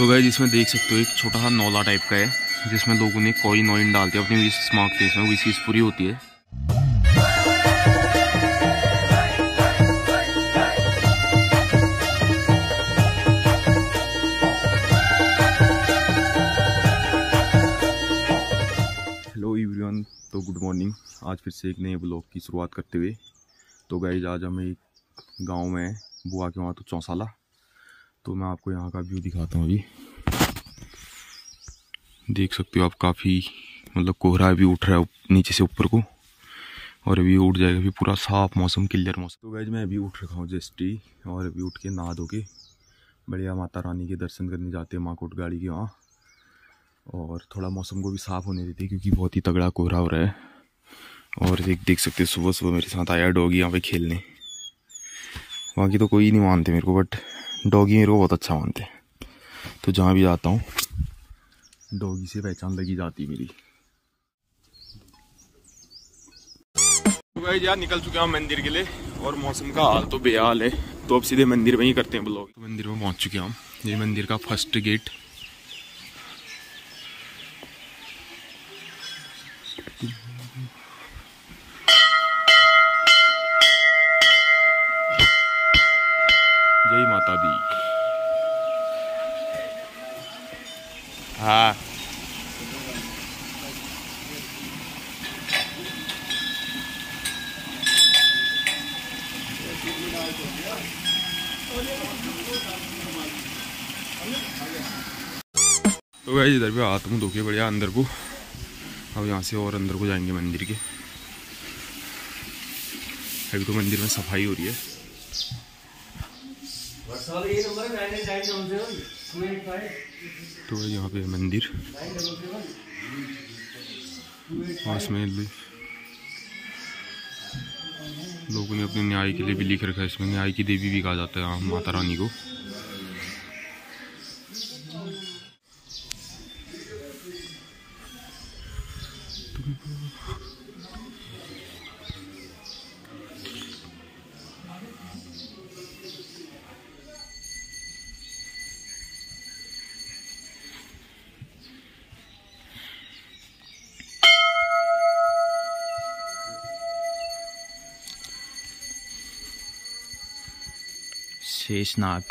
तो गए जिसमें देख सकते हो, एक छोटा सा नौला टाइप का है, जिसमें लोगों ने कोई नॉइन डालते हैं अपनी विश मांगते हैं इसमें विशेष पूरी होती है। तो गुड मॉर्निंग आज फिर से एक नए ब्लॉग की शुरुआत करते हुए। तो गाइज़ आज हम एक गाँव में बुआ के वहाँ तो चौसाला। तो मैं आपको यहाँ का व्यू दिखाता हूँ अभी। देख सकते हो आप काफ़ी मतलब कोहरा अभी उठ रहा है नीचे से ऊपर को। और अभी उठ जाएगा, अभी पूरा साफ़ मौसम क्लियर मौसम। तो गाइज़ मैं अभी उठ रखा हूँ जस्ट और अभी उठ के नहा धो के बढ़िया माता रानी के दर्शन करने जाते हैं माकोट गाड़ी के वहाँ। और थोड़ा मौसम को भी साफ़ होने देते क्योंकि बहुत ही तगड़ा कोहरा हो रहा है। और एक, देख सकते सुबह सुबह मेरे साथ आया डॉगी यहाँ पे खेलने। बाकी तो कोई नहीं मानते मेरे को बट डॉगी मेरे को बहुत अच्छा मानते हैं। तो जहाँ भी जाता हूँ डॉगी से पहचान लगी जाती मेरी। भाई यार निकल चुके हैं मंदिर के लिए और मौसम का हाल तो बेहाल है। तो अब सीधे मंदिर में ही करते हैं ब्लॉग। तो मंदिर में पहुँच चुके हैं हम। ये मंदिर का फ़र्स्ट गेट जय माता दी हाँ। तो भाई इधर भी हाथ धो के बढ़िया अंदर को। अब यहाँ से और अंदर को जाएँगे मंदिर के। अभी तो मंदिर में सफ़ाई हो रही है। तो यहाँ पे मंदिर। पास में लोगों ने अपने न्याय के लिए भी लिख रखा है, इसमें न्याय की देवी भी कहा जाता है माता रानी को। शेषनाग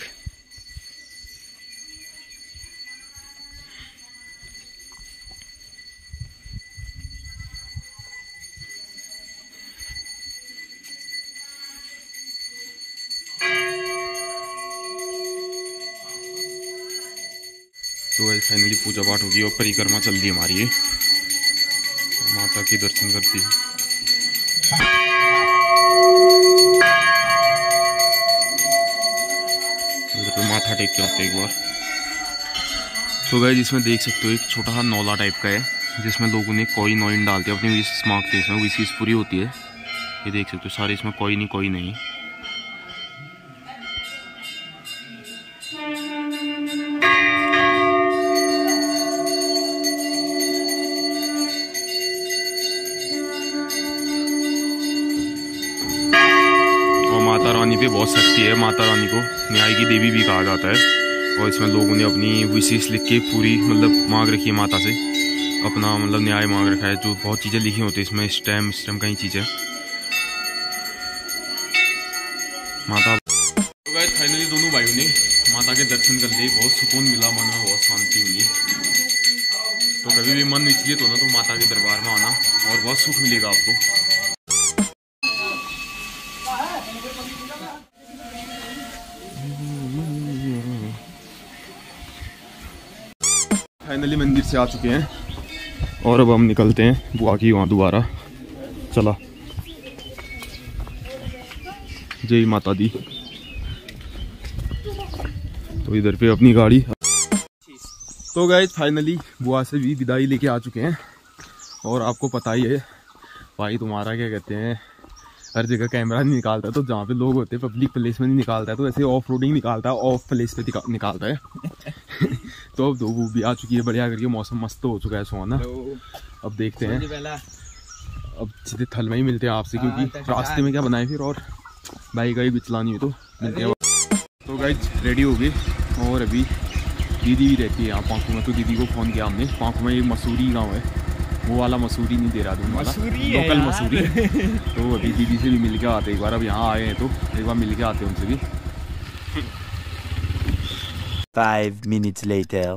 तो वही फाइनली पूजा पाठ होगी और परिक्रमा चल रही हमारी। माता के दर्शन करती है। पे माथा टेक के आते एक बार। तो गए जिसमें देख सकते हो, एक छोटा सा नौला टाइप का है, जिसमें लोगों ने कोई नॉइन डालते हैं, अपनी विश मांगते हैं, इसमें विशेष पूरी होती है। ये देख सकते हो, सारे इसमें कोई नहीं कोई नहीं। माता रानी पे बहुत शक्ति है। माता रानी को न्याय की देवी भी कहा जाता है। और इसमें लोगों ने अपनी विशेष लिख के पूरी मतलब मांग रखी है माता से। अपना मतलब न्याय मांग रखा है। जो बहुत चीज़ें लिखी होती है, इसमें स्टैम स्टैम कई चीज़ें। माता तो फाइनली दोनों भाइयों ने माता के दर्शन कर लिए बहुत सुकून मिला। मन में बहुत शांति मिली। तो कभी भी मन विचलित हो ना तो माता के दरबार में आना। और बहुत सुख मिलेगा आपको। फाइनली मंदिर से आ चुके हैं। और अब हम निकलते हैं बुआ की वहाँ दोबारा। चला। जय माता दी। तो इधर पे अपनी गाड़ी। तो गए फाइनली बुआ से भी विदाई लेके आ चुके हैं। और आपको पता ही है, भाई तुम्हारा क्या कहते हैं, हर जगह कैमरा नहीं निकालता तो जहाँ पे लोग होते हैं पब्लिक प्लेस में नहीं निकालता है तो ऐसे ऑफ़ रोडिंग निकालता है ऑफ़ प्लेस पे निकालता है। तो अब धूप भी आ चुकी है बढ़िया करके मौसम मस्त हो चुका है सोना अब देखते हैं। अब सीधे थल में ही मिलते हैं आपसे क्योंकि रास्ते में क्या बनाए फिर और बाइक वाइक भी चलानी हुई तो मिलते हैं। तो गाइज़ रेडी हो गए? और अभी दीदी भी रहती है यहाँ पाँखों में तो दीदी को फ़ोन किया हमने। पाँखों में एक मसूरी गाँव है। वो वाला मसूरी नहीं दे रहा वाला। लोकल मसूरी तो अभी दीदी से भी मिल के आते एक बार अब यहाँ आए हैं तो एक बार मिल के आते हैं उनसे भी। Five minutes later.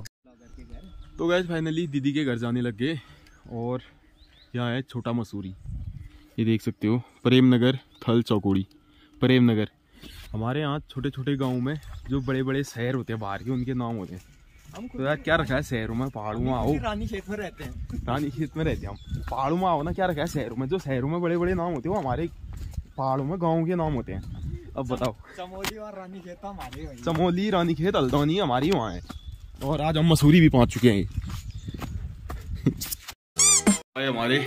तो गैस फाइनली दीदी के घर जाने लग गए और यहाँ है छोटा मसूरी। ये देख सकते हो प्रेम नगर थल चौकोड़ी। प्रेम नगर हमारे यहाँ छोटे छोटे गाँव में जो बड़े बड़े शहर होते हैं बाहर के उनके नाम होते हैं। तो यार क्या रखा है शहरों में? पहाड़ों में आओ। रानी क्षेत्र में रहते हैं। रानी खेत में रहते हैं हम। पहाड़ों में आओ ना क्या रखा है शहरों में? जो शहरों में बड़े बड़े नाम होते हैं वो हमारे पहाड़ों में गाँव के नाम होते हैं। अब बताओ। चमोली और रानी क्षेत्र हमारे चमोली रानी खेत हल्द्वानी हमारी वहाँ है। और आज हम मसूरी भी पहुँच चुके हैं। आए हमारे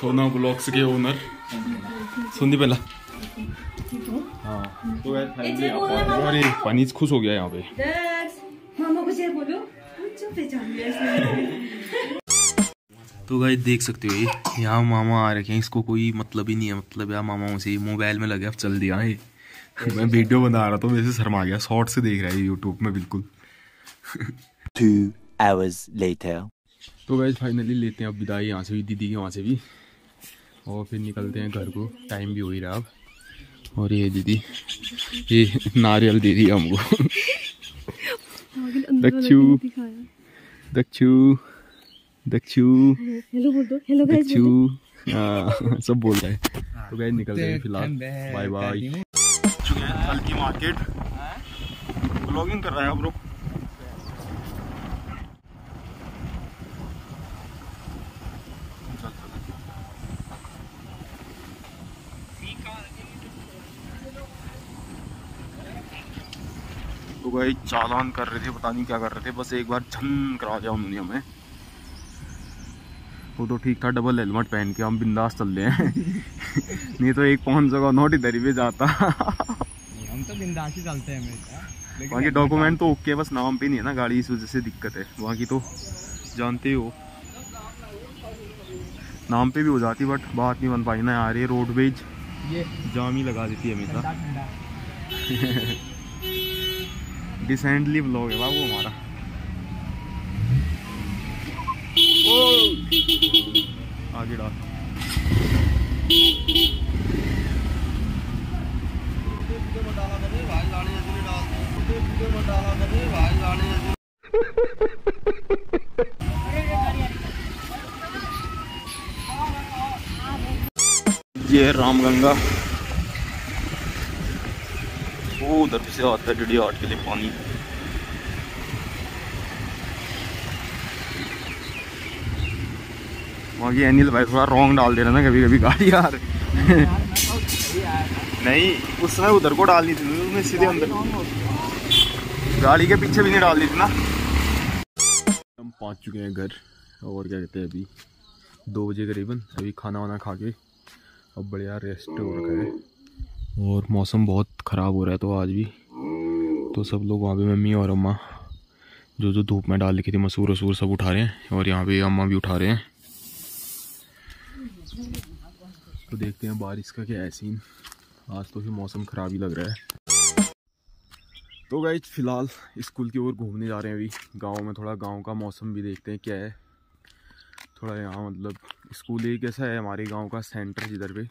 सोना ब्लॉक्स के ओनर। सुननी पहला। हाँ। तो गए। अरे पानी खुश हो गया यहाँ पे। तो भाई देख सकते हो ये यहाँ मामा आ रखे हैं इसको कोई मतलब ही नहीं है मतलब यार मामा उसे मोबाइल में लगे अब चल दिया है मैं वीडियो बना रहा था वैसे शर्मा गया शॉर्ट से देख रहा है यूट्यूब में बिल्कुल। Two hours later. तो वैज फाइनली लेते हैं अब विदाई यहाँ से भी दीदी के वहाँ से भी। और फिर निकलते हैं घर को टाइम भी हो ही रहा अब। और ये दीदी ये नारियल दे दिया हमको दक्षु। दक्षु। दक्षु हेलो बोल दो हेलो गाइस दक्षु हाँ, सब बोल रहे हैं। तो गए निकलते हैं फ़िलहाल बाय बाय चुके हैं कल की मार्केट ब्लॉगिंग कर रहा है ब्रो तो भाई चालान कर रहे थे पता नहीं क्या कर रहे थे। बस एक बार झन करा दिया उन्होंने हमें। वो तो ठीक था डबल हेलमेट पहन के हम बिंदास चल रहे हैं। नहीं तो एक पाँच सौ का नोट इधर ही जाता। हम तो बिंदास ही चलते हैं हमेशा। बाकी डॉक्यूमेंट तो ओके बस नाम पे नहीं है ना गाड़ी इस वजह से दिक्कत है। बाकी तो जानते हो। नाम पे भी हो जाती बट बात नहीं बन पाई ना यार ये रोडवेज़ जाम ही लगा देती है हमेशा। डिसेंटली ब्लॉग है बाबू हमारा। आगे डाल। ये है रामगंगा। वो उधर से आता है डीडी आर्ट के लिए पानी। वहाँ की अनिल भाई थोड़ा रॉन्ग डाल दे रहा ना कभी कभी गाड़ी यार नहीं, उस समय उधर को डालनी थी उसने सीधे अंदर गाड़ी के पीछे भी नहीं डाल दी थी ना। हम पहुँच चुके हैं घर, और क्या कहते हैं अभी, दो बजे करीबन, अभी खाना वाना खा के, अब बढ़िया रेस्ट हो रखा है। और मौसम बहुत ख़राब हो रहा है तो आज भी। तो सब लोग वहाँ पे, मम्मी और अम्मा जो जो धूप में डाल रखी थी मसूर वसूर सब उठा रहे हैं, और यहाँ पे अम्मा भी उठा रहे हैं। तो देखते हैं बारिश का क्या है सीन आज तो फिर मौसम ख़राब ही लग रहा है। तो गाइज़ फ़िलहाल स्कूल की ओर घूमने जा रहे हैं अभी। गाँव में थोड़ा गाँव का मौसम भी देखते हैं क्या है। थोड़ा यहाँ मतलब स्कूल एक ऐसा है हमारे गाँव का सेंटर जिधर पे।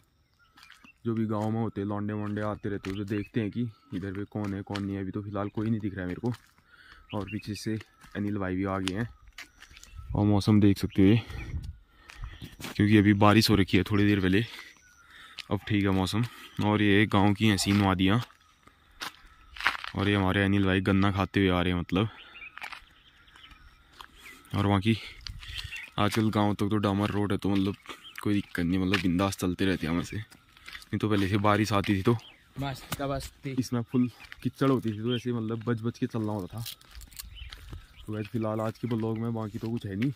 जो भी गाँव में होते लौंडे वोंडे आते रहते हैं तो देखते हैं कि इधर पे कौन है, कौन नहीं है। अभी तो फ़िलहाल कोई नहीं दिख रहा है मेरे को। और पीछे से अनिल भाई भी आ गए हैं। और मौसम देख सकते हो क्योंकि अभी बारिश हो रखी है थोड़ी देर पहले। अब ठीक है मौसम। और ये गाँव की हसीन वादियाँ और ये हमारे अनिल भाई गन्ना खाते हुए आ रहे हैं मतलब। और वहाँ की आजकल गाँव तक तो डामर रोड है तो मतलब कोई दिक्कत नहीं मतलब बिंदास चलते रहते हैं से। नहीं तो पहले से बारिश आती थी तो इसमें फुल कीचड़ होती थी तो ऐसे मतलब बच बच के चलना होता था। तो वैसे फ़िलहाल आज के ब्लॉग में बाकी तो कुछ है नहीं।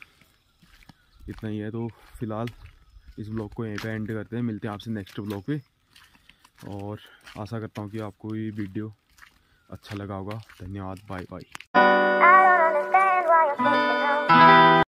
इतना ही है। तो फ़िलहाल इस ब्लॉग को यहीं पे एंड करते हैं। मिलते हैं आपसे नेक्स्ट ब्लॉग पे। और आशा करता हूँ कि आपको ये वीडियो अच्छा लगा होगा। धन्यवाद। Bye bye